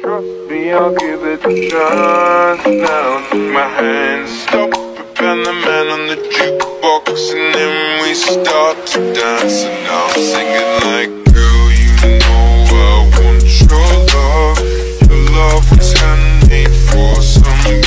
Trust me, I'll give it a chance. Now take my hands, stop it, and the man on the jukebox, and then we start to dance. And now I'm singing like.